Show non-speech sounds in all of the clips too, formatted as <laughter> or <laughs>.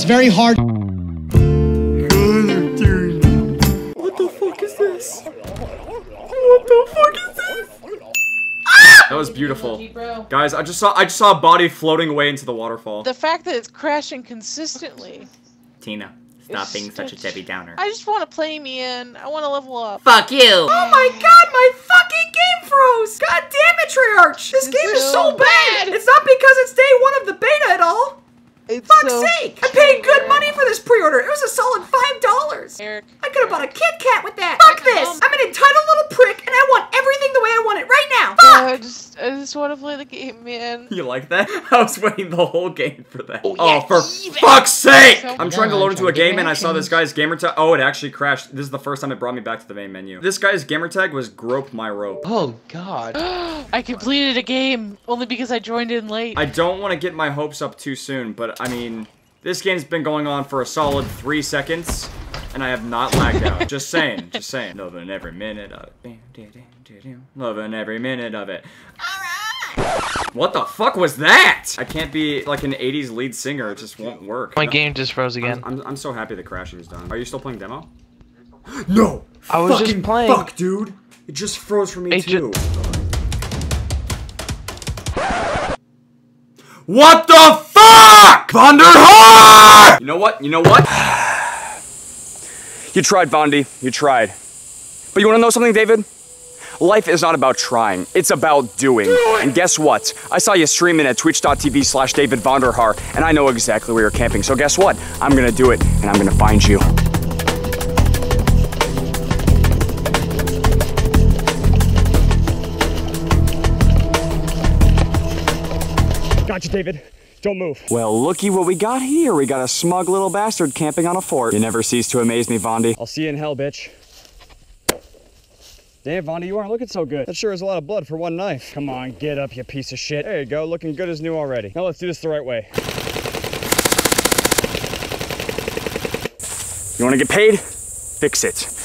it's very hard. What the fuck is this? What the fuck is this? That was beautiful. Guys, I just saw I just saw a body floating away into the waterfall. The fact that it's crashing consistently. Tina, stop It's being such a Debbie Downer. I just want to play me in. I want to level up. Fuck you! Oh my god, my fucking game froze! God damn it, Treyarch! This It's game is so so bad! bad. It's not because it's day one of the beta at all! It's Fuck's so sake! I paid good money for this pre-order! It was a solid five dollars! Erik. I could have bought a Kit Kat with that! Fuck this! I'm an entitled little prick and I want everything the way I want it right now! I just, I just want to play the game, man. You like that? <laughs> I was waiting the whole game for that. Oh, Oh, for even. fuck's sake! So I'm trying to Yeah, load into a trying to get game and I saw this guy's gamer tag. Oh, it actually crashed. This is the first time it brought me back to the main menu. This guy's gamer tag was grope my rope. Oh god. <gasps> I completed a game only because I joined in late. I don't want to get my hopes up too soon, but I mean, this game's been going on for a solid three seconds, and I have not lagged out. just saying, just saying. Loving every minute of it. Loving every minute of it. What the fuck was that? I can't be like an 80s lead singer. It just won't work. My game just froze again. I'm, I'm so happy the crashing is done. Are you still playing demo? <gasps> No! I was just playing. Fuck, dude! It just froze for me It too. What the fuck? Vonderhaar! You know what? You know what? <sighs> you tried, Vondy. You tried. But you wanna know something, David? Life is not about trying, it's about doing. And guess what? I saw you streaming at twitch.tv slash David Vonderhaar, and I know exactly where you're camping. So guess what? I'm gonna do it, and I'm gonna find you. Gotcha, David. Don't move. Well, looky what we got here. We got a smug little bastard camping on a fort. You never cease to amaze me, Vondy. I'll see you in hell, bitch. Damn, Vonda, you aren't looking so good. That sure is a lot of blood for one knife. Come on, get up, you piece of shit. There you go, looking good as new already. Now let's do this the right way. You wanna get paid? Fix it.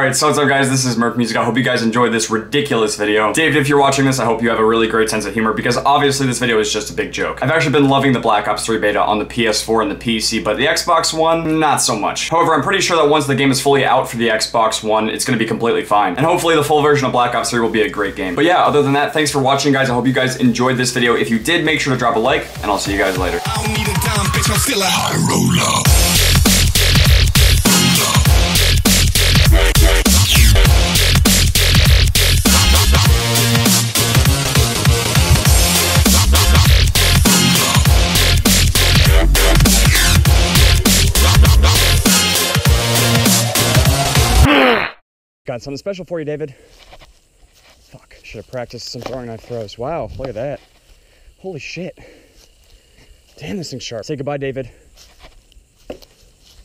Alright, so what's up guys, this is Merc Music. I hope you guys enjoyed this ridiculous video. David, if you're watching this, I hope you have a really great sense of humor because obviously this video is just a big joke. I've actually been loving the Black Ops 3 beta on the PS4 and the PC, but the Xbox One, not so much. However, I'm pretty sure that once the game is fully out for the Xbox One, it's gonna be completely fine. And hopefully the full version of Black Ops 3 will be a great game. But yeah, other than that, thanks for watching guys. I hope you guys enjoyed this video. If you did, make sure to drop a like, and I'll see you guys later. Got something special for you, David. Fuck, should have practiced some throwing knife throws. Wow, look at that. Holy shit. Damn, this thing's sharp. Say goodbye, David.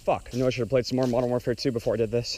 Fuck, I knew I should have played some more Modern Warfare 2 before I did this.